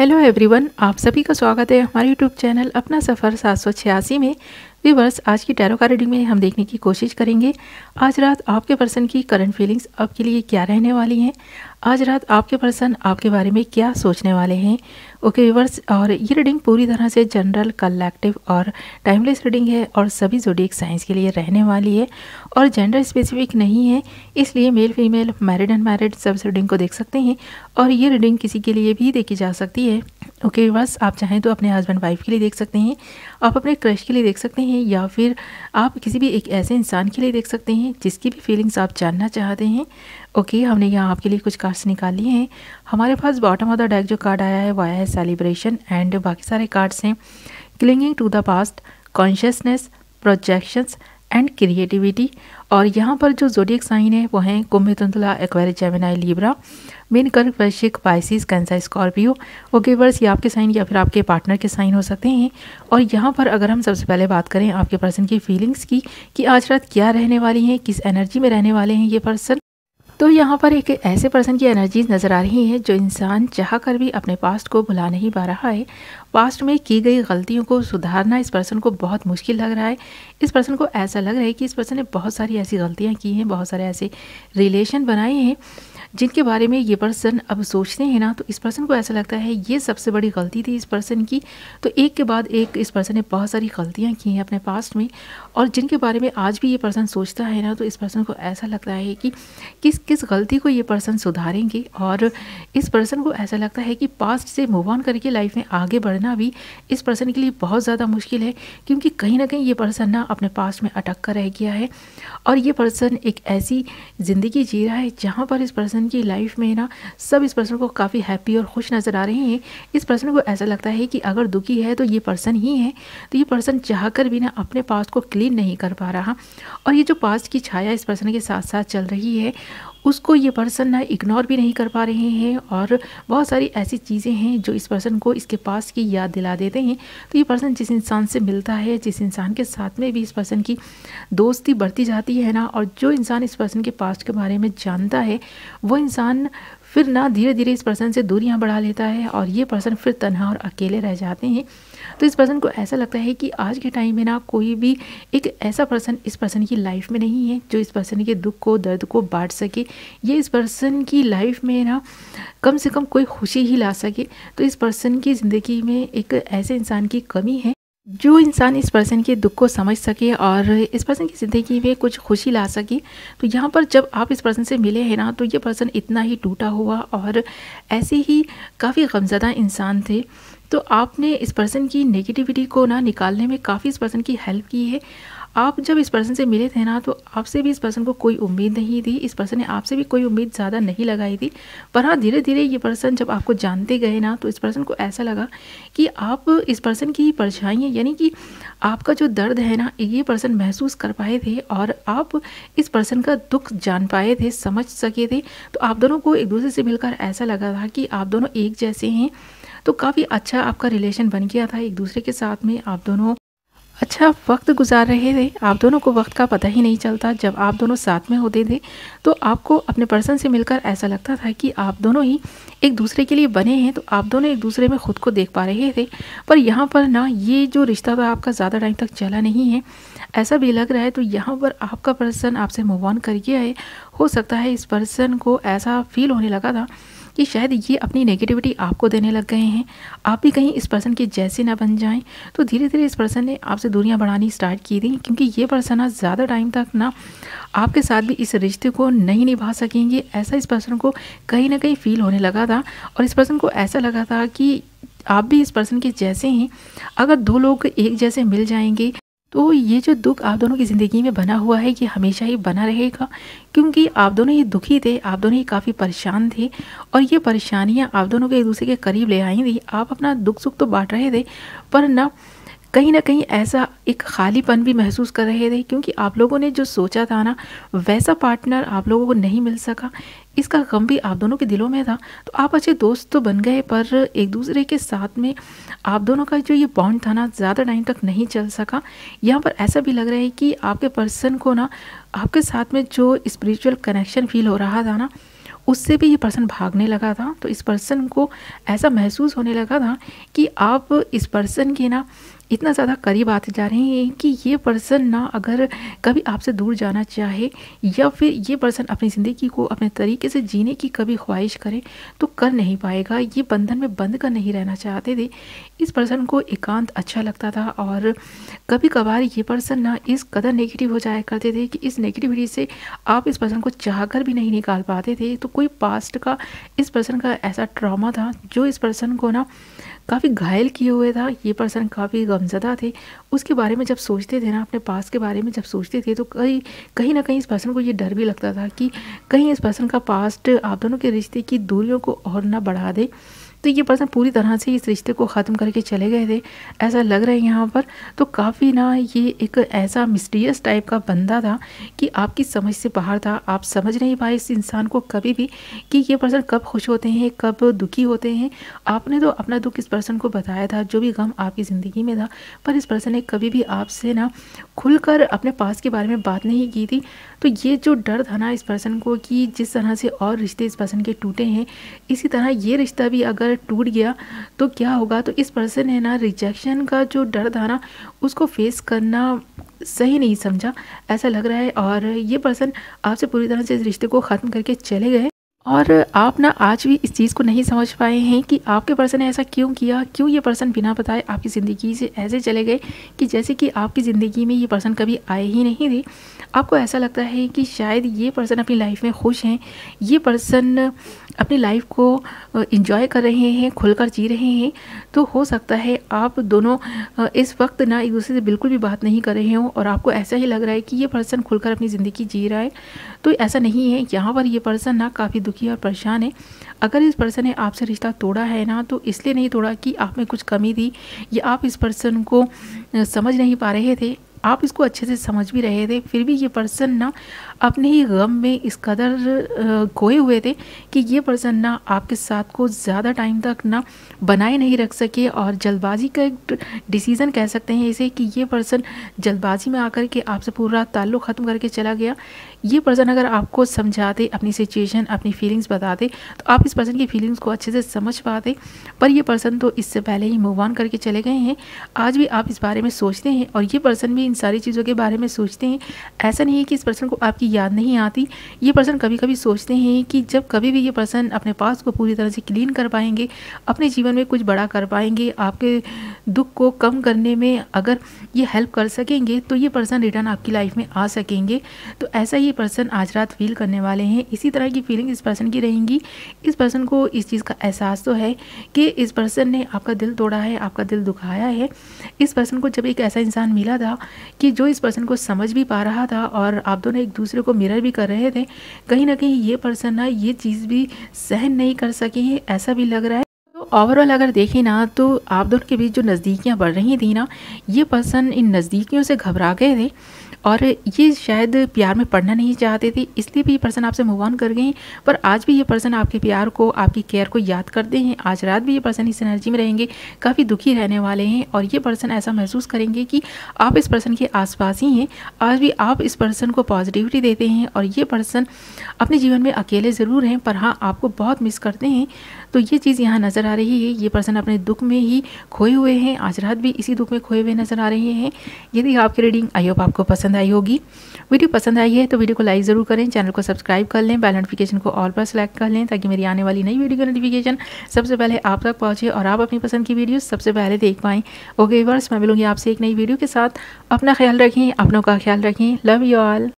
Hello everyone आप सभी का स्वागत है हमारे यूट्यूब चैनल अपना सफ़र सात सौ छियासी में। व्यूवर्स आज की टैरो कार्ड रीडिंग में हम देखने की कोशिश करेंगे। आज रात आपके पर्सन की करंट फीलिंग्स आपके लिए क्या रहने वाली हैं? आज रात आपके पर्सन आपके बारे में क्या सोचने वाले हैं? ओके व्यूवर्स और ये रीडिंग पूरी तरह से जनरल कलेक्टिव और टाइमलेस रीडिंग है और सभी जोडिक साइंस के लिए रहने वाली है और जेंडर स्पेसिफिक नहीं है, इसलिए male female married and married सब रीडिंग को देख सकते हैं और ये रीडिंग किसी के लिए भी देखी जा सकती है। ओके बस आप चाहें तो अपने हस्बैंड वाइफ के लिए देख सकते हैं, आप अपने क्रश के लिए देख सकते हैं। या फिर आप किसी भी एक ऐसे इंसान के लिए देख सकते हैं जिसकी भी फीलिंग्स आप जानना चाहते हैं। ओके हमने यहाँ आपके लिए कुछ कार्ड्स निकाल लिए हैं। हमारे पास बॉटम ऑफ़ द डेक जो कार्ड आया है वो आया है सेलिब्रेशन एंड बाकी सारे कार्ड्स हैं। Clinging to the past consciousness projections and creativity और यहाँ पर जो जोडियक साइन है, वो हैं कुंभ तुंतला एक्वारी जेमिनाई लिब्रा मेन कर्क, वैश्विक पाइसिस कैंसर स्कॉर्पियो ओके वर्स ये आपके साइन या फिर आपके पार्टनर के साइन हो सकते हैं। और यहाँ पर अगर हम सबसे पहले बात करें आपके पर्सन की फीलिंग्स की, कि आज रात क्या रहने वाली हैं, किस एनर्जी में रहने वाले हैं ये पर्सन तो यहाँ पर एक ऐसे पर्सन की एनर्जीज नज़र आ रही हैं जो इंसान चाह कर भी अपने पास्ट को भुला नहीं पा रहा है। पास्ट में की गई गलतियों को सुधारना इस पर्सन को बहुत मुश्किल लग रहा है। इस पर्सन को ऐसा लग रहा है कि इस पर्सन ने बहुत सारी ऐसी गलतियाँ की हैं, बहुत सारे ऐसे रिलेशन बनाए हैं। जिनके बारे में ये पर्सन अब सोचते हैं ना तो इस पर्सन को ऐसा लगता है, ये सबसे बड़ी गलती थी इस पर्सन की। तो एक के बाद एक इस पर्सन ने बहुत सारी गलतियाँ की हैं अपने पास्ट में, और जिनके बारे में आज भी ये पर्सन सोचता है ना तो इस पर्सन को ऐसा लगता है कि किस किस गलती को ये पर्सन सुधारेंगे। और इस पर्सन को ऐसा लगता है कि पास्ट से मूव ऑन करके लाइफ में आगे बढ़ना भी इस पर्सन के लिए बहुत ज़्यादा मुश्किल है, क्योंकि कहीं ना कहीं ये पर्सन ना अपने पास्ट में अटक कर रह गया है। और ये पर्सन एक ऐसी ज़िंदगी जी रहा है, जहाँ पर इस पर्सन की लाइफ में ना, सब इस पर्सन को काफ़ी हैप्पी और खुश नज़र आ रहे हैं। इस पर्सन को ऐसा लगता है कि अगर दुखी है तो ये पर्सन ही है। तो ये पर्सन चाह कर भी ना अपने पास्ट को क्लीन नहीं कर पा रहा। और ये जो पास्ट की छाया इस पर्सन के साथ साथ चल रही है उसको ये पर्सन ना इग्नोर भी नहीं कर पा रहे हैं और बहुत सारी ऐसी चीज़ें हैं जो इस पर्सन को इसके पास की याद दिला देते हैं। तो ये पर्सन जिस इंसान से मिलता है, जिस इंसान के साथ में भी इस पर्सन की दोस्ती बढ़ती जाती है ना, और जो इंसान इस पर्सन के पास के बारे में जानता है, वो इंसान फिर ना धीरे धीरे इस पर्सन से दूरियाँ बढ़ा लेता है और ये पर्सन फिर तनहा और अकेले रह जाते हैं। तो इस पर्सन को ऐसा लगता है कि आज के टाइम में ना कोई भी एक ऐसा पर्सन इस पर्सन की लाइफ में नहीं है, जो इस पर्सन के दुख को, दर्द को बांट सके। ये इस पर्सन की लाइफ में ना कम से कम कोई खुशी ही ला सके। तो इस पर्सन की ज़िंदगी में एक ऐसे इंसान की कमी है जो इंसान इस पर्सन के दुख को समझ सके और इस पर्सन की ज़िंदगी में कुछ खुशी ला सके तो यहाँ पर जब आप इस पर्सन से मिले हैं ना तो ये पर्सन इतना ही टूटा हुआ और ऐसे ही काफ़ी गमज़दा इंसान थे। तो आपने इस पर्सन की नेगेटिविटी को ना निकालने में काफ़ी इस पर्सन की हेल्प की है। आप जब इस पर्सन से मिले थे ना तो आपसे भी इस पर्सन को कोई उम्मीद नहीं थी। इस पर्सन ने आपसे भी कोई उम्मीद ज़्यादा नहीं लगाई थी। पर हाँ धीरे धीरे ये पर्सन जब आपको जानते गए ना तो इस पर्सन को ऐसा लगा कि आप इस पर्सन की परछाइयाँ यानी कि आपका जो दर्द है ना, ये पर्सन महसूस कर पाए थे और आप इस पर्सन का दुख जान पाए थे, समझ सके थे। तो आप दोनों को एक दूसरे से मिलकर ऐसा लगा था कि आप दोनों एक जैसे हैं। तो काफ़ी अच्छा आपका रिलेशन बन गया था एक दूसरे के साथ में। आप दोनों अच्छा वक्त गुजार रहे थे। आप दोनों को वक्त का पता ही नहीं चलता। जब आप दोनों साथ में होते थे तो आपको अपने पर्सन से मिलकर ऐसा लगता था कि आप दोनों ही एक दूसरे के लिए बने हैं तो आप दोनों एक दूसरे में ख़ुद को देख पा रहे थे। पर यहाँ पर ना, ये जो रिश्ता था, आपका ज़्यादा टाइम तक चला नहीं है। ऐसा भी लग रहा है तो यहाँ पर आपका पर्सन आपसे मूव ऑन कर गया है हो सकता है इस पर्सन को ऐसा फील होने लगा था कि शायद ये अपनी नेगेटिविटी आपको देने लग गए हैं। आप भी कहीं इस पर्सन के जैसे ना बन जाएँ। तो धीरे धीरे इस पर्सन ने आपसे दूरियाँ बढ़ानी स्टार्ट की थी, क्योंकि ये पर्सन आज ज़्यादा टाइम तक ना आपके साथ भी इस रिश्ते को नहीं निभा सकेंगे। ऐसा इस पर्सन को कहीं ना कहीं फील होने लगा था और इस पर्सन को ऐसा लगा था कि आप भी इस पर्सन के जैसे हैं। अगर दो लोग एक जैसे मिल जाएँगे तो ये जो दुख आप दोनों की ज़िंदगी में बना हुआ है, ये हमेशा ही बना रहेगा। क्योंकि आप दोनों ही दुखी थे, आप दोनों ही काफ़ी परेशान थे और ये परेशानियाँ आप दोनों के एक दूसरे के करीब ले आई थी। आप अपना दुख सुख तो बांट रहे थे, पर ना कहीं ना कहीं ऐसा एक खालीपन भी महसूस कर रहे थे, क्योंकि आप लोगों ने जो सोचा था ना, वैसा पार्टनर आप लोगों को नहीं मिल सका। इसका गम भी आप दोनों के दिलों में था। तो आप अच्छे दोस्त तो बन गए, पर एक दूसरे के साथ में आप दोनों का जो ये बॉन्ड था ना, ज़्यादा टाइम तक नहीं चल सका। यहाँ पर ऐसा भी लग रहा है कि आपके पर्सन को ना, आपके साथ में जो स्पिरिचुअल कनेक्शन फील हो रहा था ना, उससे भी ये पर्सन भागने लगा था। तो इस पर्सन को ऐसा महसूस होने लगा था कि आप इस पर्सन के ना इतना ज़्यादा करीब आते जा रहे हैं कि ये पर्सन ना अगर कभी आपसे दूर जाना चाहे या फिर ये पर्सन अपनी ज़िंदगी को अपने तरीके से जीने की कभी ख्वाहिश करे तो कर नहीं पाएगा। ये बंधन में बंद कर नहीं रहना चाहते थे। इस पर्सन को एकांत अच्छा लगता था और कभी कभार ये पर्सन ना इस कदर नेगेटिव हो जाया करते थे कि इस नेगेटिविटी से आप इस पर्सन को चाह कर भी नहीं निकाल पाते थे। तो कोई पास्ट का इस पर्सन का ऐसा ट्रॉमा था जो इस पर्सन को ना काफ़ी घायल किए हुए था। ये पर्सन काफ़ी गमजदा थे। उसके बारे में जब सोचते थे ना, अपने पास के बारे में जब सोचते थे तो कहीं कहीं ना कहीं इस पर्सन को ये डर भी लगता था कि कहीं इस पर्सन का पास्ट आप दोनों के रिश्ते की दूरियों को और ना बढ़ा दे। तो ये पर्सन पूरी तरह से इस रिश्ते को ख़त्म करके चले गए थे। ऐसा लग रहा है यहाँ पर। तो काफ़ी ना ये एक ऐसा मिस्टीरियस टाइप का बंदा था कि आपकी समझ से बाहर था। आप समझ नहीं पाए इस इंसान को कभी भी कि ये पर्सन कब खुश होते हैं, कब दुखी होते हैं। आपने तो अपना दुख इस पर्सन को बताया था, जो भी गम आपकी ज़िंदगी में था। पर इस पर्सन ने कभी भी आपसे ना खुलकर अपने पास के बारे में बात नहीं की थी। तो ये जो डर था ना इस पर्सन को कि जिस तरह से और रिश्ते इस पर्सन के टूटे हैं, इसी तरह ये रिश्ता भी अगर टूट गया तो क्या होगा? तो इस पर्सन ने ना रिजेक्शन का जो डर था ना, उसको फेस करना सही नहीं समझा, ऐसा लग रहा है। और ये पर्सन आपसे पूरी तरह से इस रिश्ते को ख़त्म करके चले गए। और आप ना आज भी इस चीज़ को नहीं समझ पाए हैं कि आपके पर्सन ने ऐसा क्यों किया? क्यों ये पर्सन बिना बताए आपकी ज़िंदगी से ऐसे चले गए कि जैसे कि आपकी ज़िंदगी में ये पर्सन कभी आए ही नहीं थे? आपको ऐसा लगता है कि शायद ये पर्सन अपनी लाइफ में खुश हैं? ये पर्सन अपनी लाइफ को इंजॉय कर रहे हैं, खुलकर जी रहे हैं? तो हो सकता है आप दोनों इस वक्त ना एक दूसरे से बिल्कुल भी बात नहीं कर रहे हो और आपको ऐसा ही लग रहा है कि ये पर्सन खुलकर अपनी ज़िंदगी जी रहा है। तो ऐसा नहीं है। यहाँ पर ये पर्सन ना काफ़ी दुखी और परेशान है। अगर इस पर्सन ने आपसे रिश्ता तोड़ा है ना तो इसलिए नहीं तोड़ा कि आप में कुछ कमी थी, या आप इस पर्सन को समझ नहीं पा रहे थे। आप इसको अच्छे से समझ भी रहे थे, फिर भी ये पर्सन ना अपने ही गम में इस कदर खोए हुए थे कि ये पर्सन ना आपके साथ को ज़्यादा टाइम तक ना बनाए नहीं रख सके और जल्दबाजी का एक डिसीज़न कह सकते हैं इसे कि ये पर्सन जल्दबाजी में आकर के आपसे पूरा ताल्लुक़ ख़त्म करके चला गया। ये पर्सन अगर आपको समझाते, अपनी सिचुएशन अपनी फीलिंग्स बताते तो आप इस पर्सन की फीलिंग्स को अच्छे से समझ पाते। पर ये पर्सन तो इससे पहले ही मूव ऑन करके चले गए हैं। आज भी आप इस बारे में सोचते हैं और ये पर्सन भी इन सारी चीज़ों के बारे में सोचते हैं। ऐसा नहीं है कि इस पर्सन को आपकी याद नहीं आती। ये पर्सन कभी कभी सोचते हैं कि जब कभी भी ये पर्सन अपने पास को पूरी तरह से क्लीन कर पाएँगे, अपने जीवन में कुछ बड़ा कर पाएँगे, आपके दुख को कम करने में अगर ये हेल्प कर सकेंगे तो ये पर्सन रिटर्न आपकी लाइफ में आ सकेंगे। तो ऐसा ही पर्सन आज रात फील करने वाले हैं। इसी तरह की फीलिंग इस पर्सन की रहेंगी। इस पर्सन को इस चीज़ का एहसास तो है कि इस पर्सन ने आपका दिल तोड़ा है, आपका दिल दुखाया है। इस पर्सन को जब एक ऐसा इंसान मिला था कि जो इस पर्सन को समझ भी पा रहा था और आप दोनों एक दूसरे को मिरर भी कर रहे थे, कहीं ना कहीं ये पर्सन ना ये चीज़ भी सहन नहीं कर सके हैं। ऐसा भी लग रहा है। तो ओवरऑल अगर देखें ना तो आप दोनों के बीच जो नज़दीकियाँ बढ़ रही थी ना, ये पर्सन इन नज़दीकियों से घबरा गए थे। और ये शायद प्यार में पढ़ना नहीं चाहते थे, इसलिए भी ये पर्सन आपसे मूव ऑन कर गए पर आज भी ये पर्सन आपके प्यार को, आपकी केयर को याद करते हैं। आज रात भी ये पर्सन इस एनर्जी में रहेंगे, काफ़ी दुखी रहने वाले हैं और ये पर्सन ऐसा महसूस करेंगे कि आप इस पर्सन के आसपास ही हैं। आज भी आप इस पर्सन को पॉजिटिविटी देते हैं और ये पर्सन अपने जीवन में अकेले ज़रूर हैं, पर हाँ आपको बहुत मिस करते हैं। तो ये चीज़ यहाँ नज़र आ रही है। ये पर्सन अपने दुख में ही खोए हुए हैं। आज रात भी इसी दुख में खोए हुए नज़र आ रहे हैं। यदि आपकी रीडिंग आई होप आपको पसंद आई होगी। वीडियो पसंद आई है तो वीडियो को लाइक ज़रूर करें चैनल को सब्सक्राइब कर लें बेल नोटिफिकेशन को ऑल पर सेलेक्ट कर लें ताकि मेरी आने वाली नई वीडियो का नोटिफिकेशन सबसे पहले आप तक पहुँचे और आप अपनी पसंद की वीडियो सबसे पहले देख पाएँ। ओके वर्स मैं मिलूँगी आपसे एक नई वीडियो के साथ। अपना ख्याल रखें, अपनों का ख्याल रखें। Love you all